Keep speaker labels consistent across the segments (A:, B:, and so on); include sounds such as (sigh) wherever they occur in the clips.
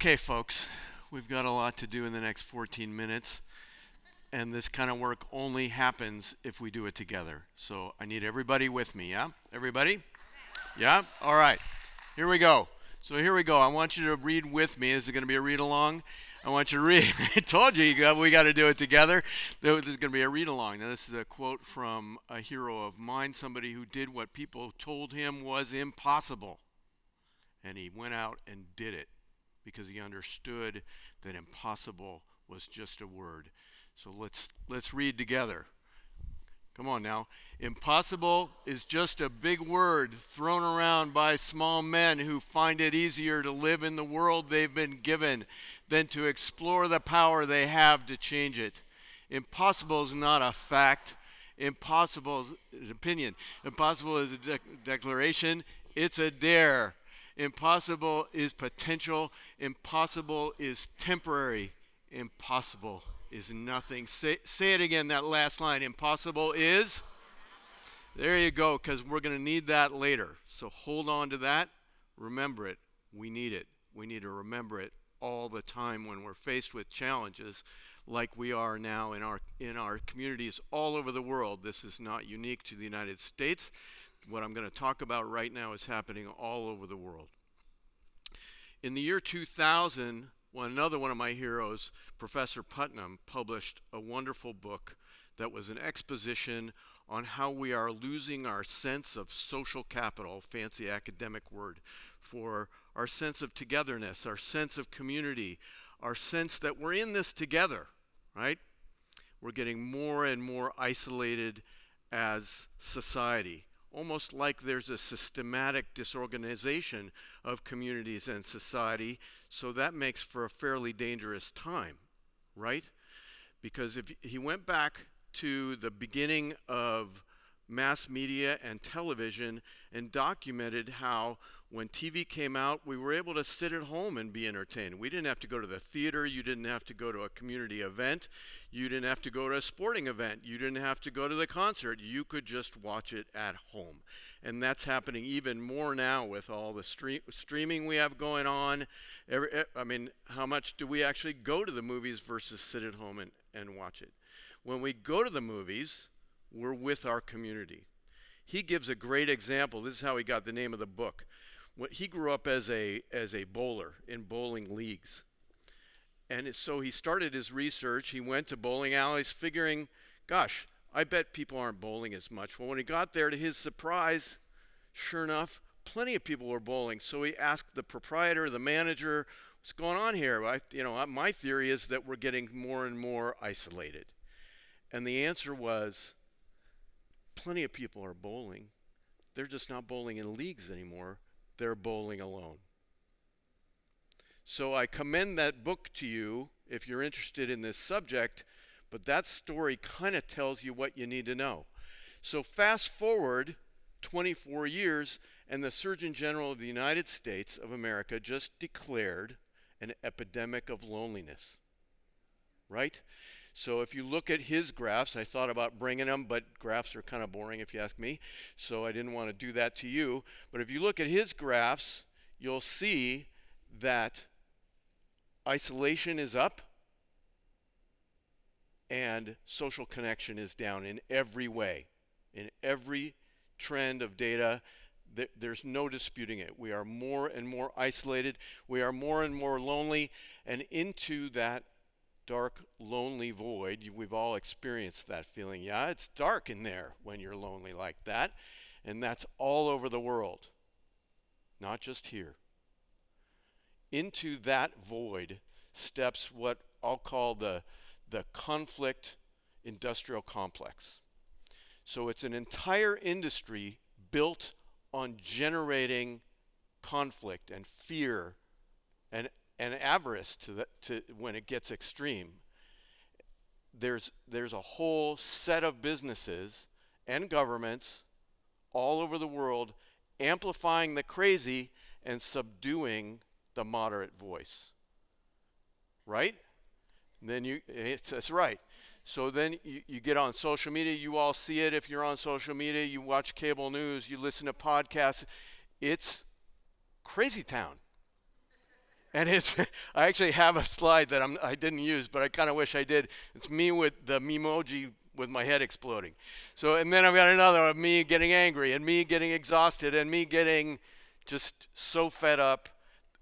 A: Okay, folks, we've got a lot to do in the next 14 minutes, and this kind of work only happens if we do it together. So I need everybody with me, yeah? Everybody? Yeah? All right. Here we go. So here we go. I want you to read with me. Is it going to be a read along? I want you to read. (laughs) I told you, you we got to do it together. There's going to be a read along. Now, this is a quote from a hero of mine, somebody who did what people told him was impossible. And he went out and did it because he understood that impossible was just a word. So let's let's read together. Come on now. Impossible is just a big word thrown around by small men who find it easier to live in the world they've been given than to explore the power they have to change it. Impossible is not a fact. Impossible is an opinion. Impossible is a de- declaration. It's a dare. Impossible is potential. Impossible is temporary. Impossible is nothing. Say, say it again, that last line. Impossible is. There you go, because we're going to need that later. So hold on to that. Remember it. We need it. We need to remember it all the time when we're faced with challenges like we are now in our in our communities all over the world. This is not unique to the United States what I'm going to talk about right now is happening all over the world. In the year 2000, well, another one of my heroes, Professor Putnam, published a wonderful book that was an exposition on how we are losing our sense of social capital, fancy academic word, for our sense of togetherness, our sense of community, our sense that we're in this together, right? We're getting more and more isolated as society almost like there's a systematic disorganization of communities and society. So that makes for a fairly dangerous time, right? Because if he went back to the beginning of mass media and television and documented how when TV came out, we were able to sit at home and be entertained. We didn't have to go to the theater. You didn't have to go to a community event. You didn't have to go to a sporting event. You didn't have to go to the concert. You could just watch it at home. And that's happening even more now with all the stream, streaming we have going on. Every, eh, I mean, how much do we actually go to the movies versus sit at home and, and watch it? When we go to the movies, we're with our community. He gives a great example. This is how he got the name of the book he grew up as a as a bowler in bowling leagues, and so he started his research. He went to bowling alleys, figuring, "Gosh, I bet people aren't bowling as much." Well, when he got there, to his surprise, sure enough, plenty of people were bowling. So he asked the proprietor, the manager, "What's going on here?" I, you know, my theory is that we're getting more and more isolated, and the answer was, "Plenty of people are bowling." They're just not bowling in leagues anymore they're bowling alone. So I commend that book to you if you're interested in this subject, but that story kind of tells you what you need to know. So fast forward 24 years, and the Surgeon General of the United States of America just declared an epidemic of loneliness. Right? So if you look at his graphs, I thought about bringing them, but graphs are kind of boring if you ask me. So I didn't want to do that to you. But if you look at his graphs, you'll see that isolation is up and social connection is down in every way. In every trend of data, there's no disputing it. We are more and more isolated. We are more and more lonely. And into that dark, lonely void. We've all experienced that feeling. Yeah, it's dark in there when you're lonely like that. And that's all over the world, not just here. Into that void steps what I'll call the, the conflict industrial complex. So it's an entire industry built on generating conflict and fear and and avarice to, the, to when it gets extreme. There's, there's a whole set of businesses and governments all over the world amplifying the crazy and subduing the moderate voice. Right? then you, it's, that's right. So then you, you get on social media, you all see it if you're on social media, you watch cable news, you listen to podcasts. It's crazy town. And it's, (laughs) I actually have a slide that I'm, I didn't use, but I kind of wish I did. It's me with the memoji with my head exploding. So, and then I've got another of me getting angry and me getting exhausted and me getting just so fed up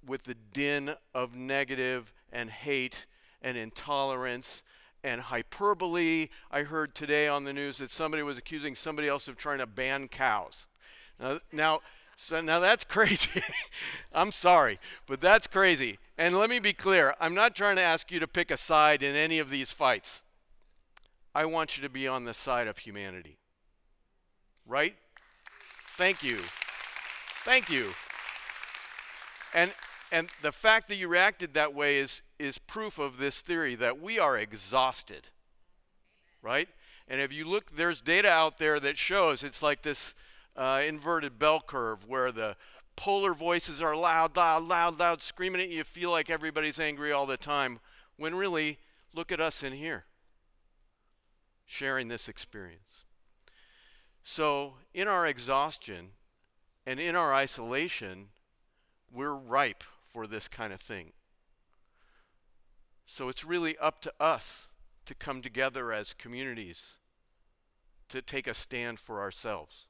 A: with the din of negative and hate and intolerance and hyperbole. I heard today on the news that somebody was accusing somebody else of trying to ban cows. Now, now, so now that's (laughs) crazy. I'm sorry, but that's crazy. And let me be clear I'm not trying to ask you to pick a side in any of these fights. I want you to be on the side of humanity. Right? Thank you. Thank you. And and the fact that you reacted that way is is proof of this theory that we are exhausted. Right? And if you look, there's data out there that shows it's like this uh, inverted bell curve where the polar voices are loud, loud, loud, loud, screaming at you. You feel like everybody's angry all the time, when really, look at us in here sharing this experience. So, in our exhaustion and in our isolation, we're ripe for this kind of thing. So it's really up to us to come together as communities to take a stand for ourselves.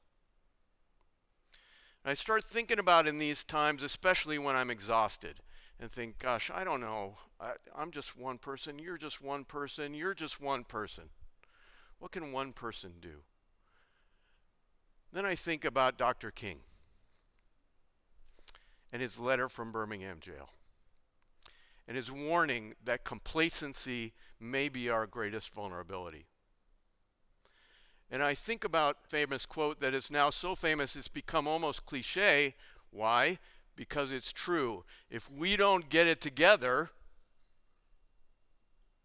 A: I start thinking about in these times, especially when I'm exhausted, and think, gosh, I don't know. I, am just one person. You're just one person. You're just one person. What can one person do? Then I think about Dr. King and his letter from Birmingham jail and his warning that complacency may be our greatest vulnerability. And I think about famous quote that is now so famous it's become almost cliche. Why? Because it's true. If we don't get it together,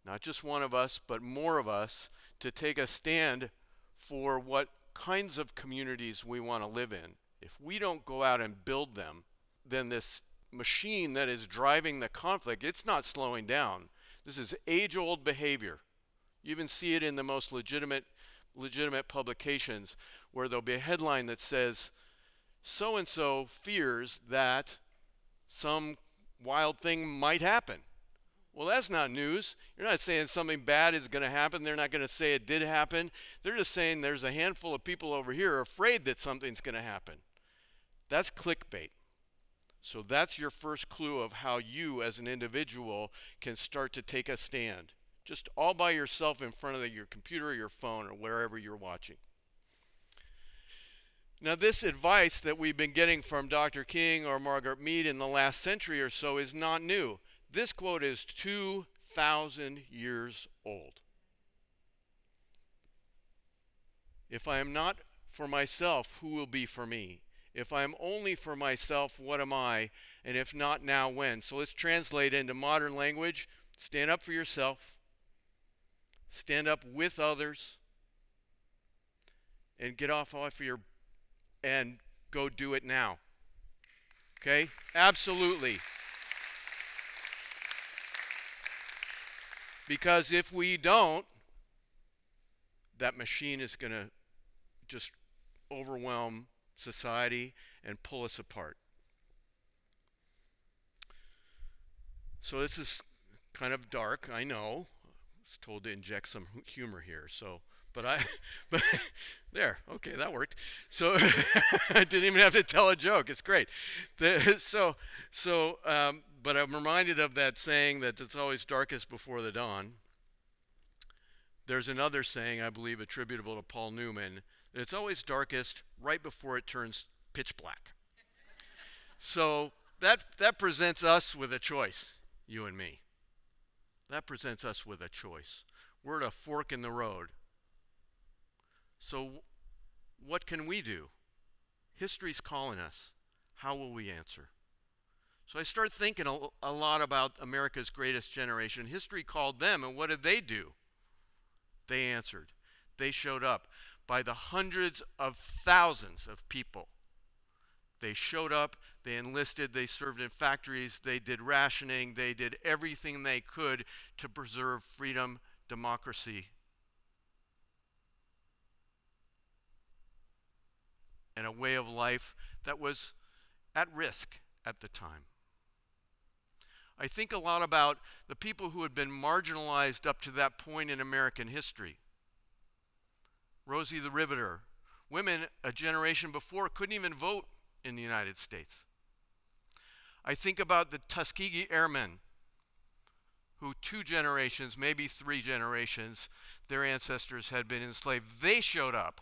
A: not just one of us, but more of us, to take a stand for what kinds of communities we want to live in. If we don't go out and build them, then this machine that is driving the conflict, it's not slowing down. This is age-old behavior. You even see it in the most legitimate legitimate publications where there'll be a headline that says so and so fears that some wild thing might happen. Well, that's not news. You're not saying something bad is going to happen. They're not going to say it did happen. They're just saying there's a handful of people over here afraid that something's going to happen. That's clickbait. So that's your first clue of how you as an individual can start to take a stand. Just all by yourself in front of your computer or your phone or wherever you're watching. Now, this advice that we've been getting from Dr. King or Margaret Mead in the last century or so is not new. This quote is 2,000 years old. If I am not for myself, who will be for me? If I am only for myself, what am I? And if not now, when? So let's translate into modern language. Stand up for yourself, stand up with others, and get off off your and go do it now. Okay? Absolutely. Because if we don't, that machine is going to just overwhelm society and pull us apart. So this is kind of dark, I know. Was told to inject some humor here. So, but I, (laughs) but (laughs) there, okay, that worked. So (laughs) I didn't even have to tell a joke. It's great. The, so, so, um, but I'm reminded of that saying that it's always darkest before the dawn. There's another saying, I believe, attributable to Paul Newman that it's always darkest right before it turns pitch black. so that, that presents us with a choice, you and me. That presents us with a choice. We're at a fork in the road. So, what can we do? History's calling us. How will we answer? So I start thinking a, a, lot about America's greatest generation. History called them, and what did they do? They answered. They showed up by the hundreds of thousands of people. They showed up, they enlisted, they served in factories, they did rationing, they did everything they could to preserve freedom, democracy. And a way of life that was at risk at the time. I think a lot about the people who had been marginalized up to that point in American history. Rosie the Riveter. Women a generation before couldn't even vote in the United States. I think about the Tuskegee Airmen, who two generations, maybe three generations, their ancestors had been enslaved. They showed up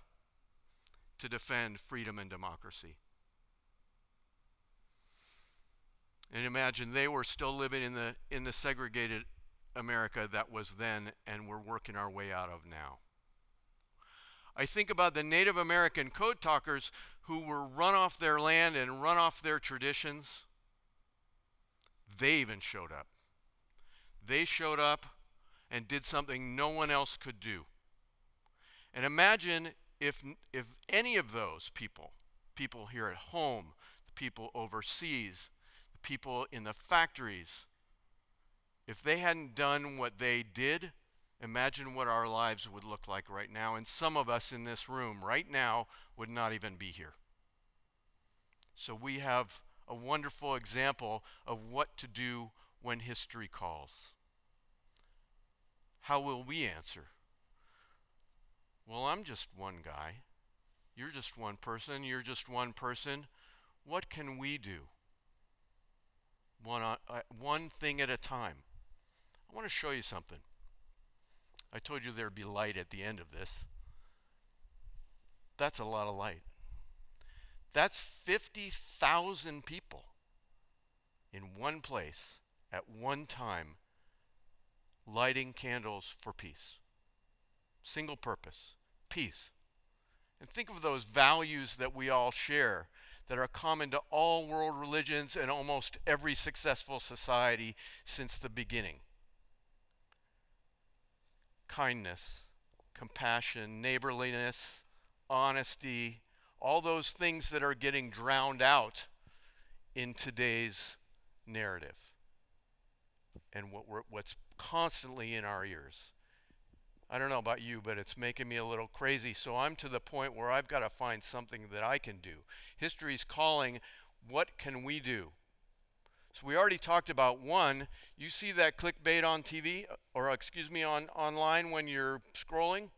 A: to defend freedom and democracy. And imagine they were still living in the, in the segregated America that was then and we're working our way out of now. I think about the Native American code talkers who were run off their land and run off their traditions. They even showed up. They showed up and did something no one else could do. And imagine if, if any of those people, people here at home, the people overseas, the people in the factories, if they hadn't done what they did, imagine what our lives would look like right now. And some of us in this room right now would not even be here. So we have a wonderful example of what to do when history calls. How will we answer? Well, I'm just one guy. You're just one person. You're just one person. What can we do? one, uh, one thing at a time. I want to show you something. I told you there'd be light at the end of this. That's a lot of light. That's 50,000 people in one place at one time lighting candles for peace. Single purpose, peace. And think of those values that we all share that are common to all world religions and almost every successful society since the beginning kindness, compassion, neighborliness, honesty, all those things that are getting drowned out in today's narrative and what what's constantly in our ears. I don't know about you, but it's making me a little crazy. So I'm to the point where I've got to find something that I can do. History's calling. What can we do? So we already talked about one. You see that clickbait on TV, uh, or excuse me, on online when you're scrolling?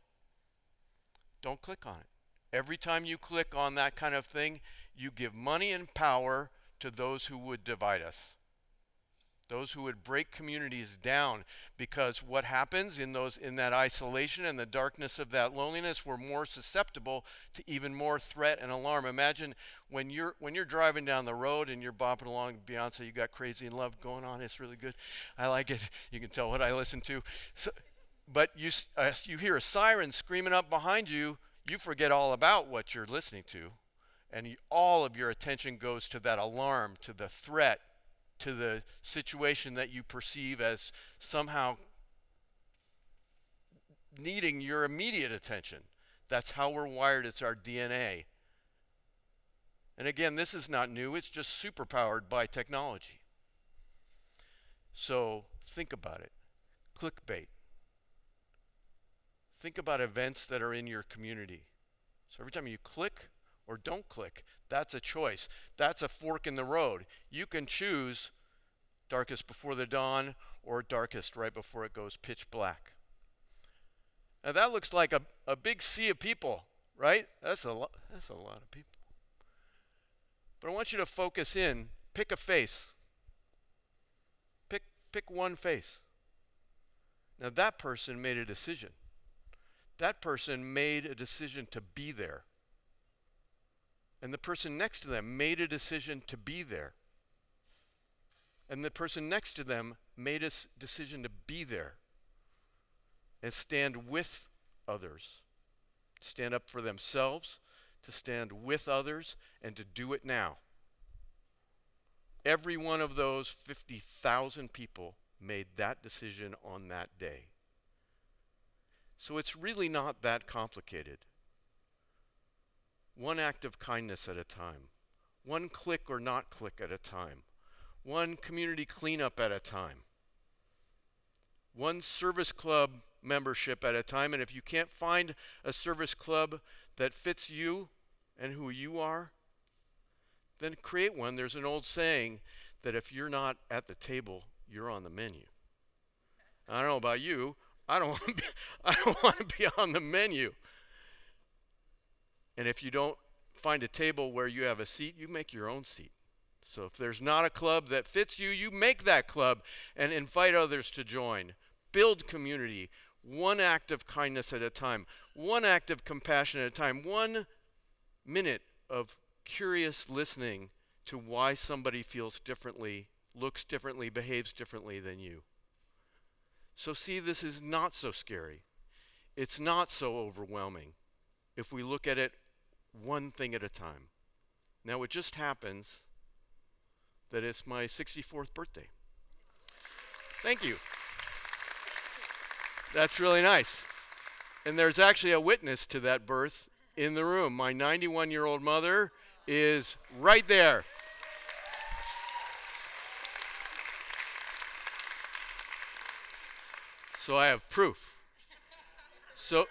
A: Don't click on it. Every time you click on that kind of thing, you give money and power to those who would divide us those who would break communities down because what happens in those in that isolation and the darkness of that loneliness we're more susceptible to even more threat and alarm. Imagine when you're when you're driving down the road and you're bopping along Beyoncé you got crazy in love going on it's really good. I like it. You can tell what i listen to. So, but you uh, you hear a siren screaming up behind you you forget all about what you're listening to. And all of your attention goes to that alarm to the threat to the situation that you perceive as somehow needing your immediate attention. That's how we're wired, it's our DNA. And again, this is not new, it's just superpowered by technology. So think about it clickbait. Think about events that are in your community. So every time you click or don't click, that's a choice. That's a fork in the road. You can choose darkest before the dawn or darkest right before it goes pitch black. Now that looks like a, a big sea of people, right? That's a, lo- that's a lot of people. But I want you to focus in, pick a face. Pick, pick one face. Now that person made a decision. That person made a decision to be there and the person next to them made a decision to be there. And the person next to them made a decision to be there and stand with others, stand up for themselves, to stand with others, and to do it now. Every one of those 50,000 people made that decision on that day. So it's really not that complicated one act of kindness at a time, one click or not click at a time, one community cleanup at a time, one service club membership at a time. And if you can't find a service club that fits you, and who you are, then create one. There's an old saying that if you're not at the table, you're on the menu. I don't know about you. I don't (laughs) want to be, I don't want to be on the menu. And if you don't find a table where you have a seat, you make your own seat. So if there's not a club that fits you, you make that club and invite others to join. Build community, one act of kindness at a time, one act of compassion at a time, one minute of curious listening to why somebody feels differently, looks differently, behaves differently than you. So, see, this is not so scary. It's not so overwhelming if we look at it one thing at a time. Now, it just happens that it's my 64th birthday. Thank you. That's really nice. And there's actually a witness to that birth in the room. My 91 year old mother is right there. So I have proof. So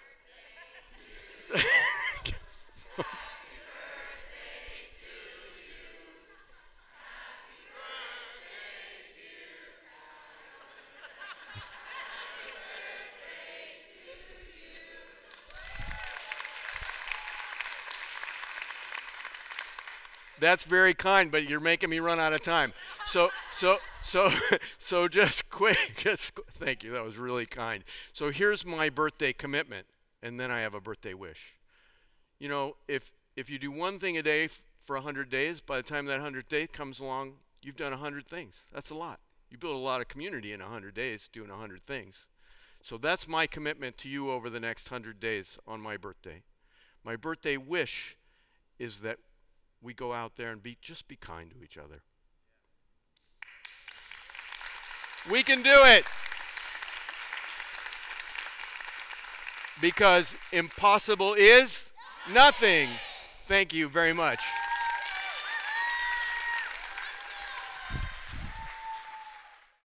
A: That's very kind, but you're making me run out of time. So, so, so, (laughs) so just quick. (laughs) Just thank you. That was really kind. So here's my birthday commitment, and then I have a birthday wish. You know, if if you do one thing a day for 100 days, by the time that 100th day comes along, you've done 100 things. That's a lot. You build a lot of community in 100 days doing 100 things. So that's my commitment to you over the next 100 days on my birthday. My birthday wish is that we go out there and be just be kind to each other. We can do it. Because impossible is nothing. Thank you very much.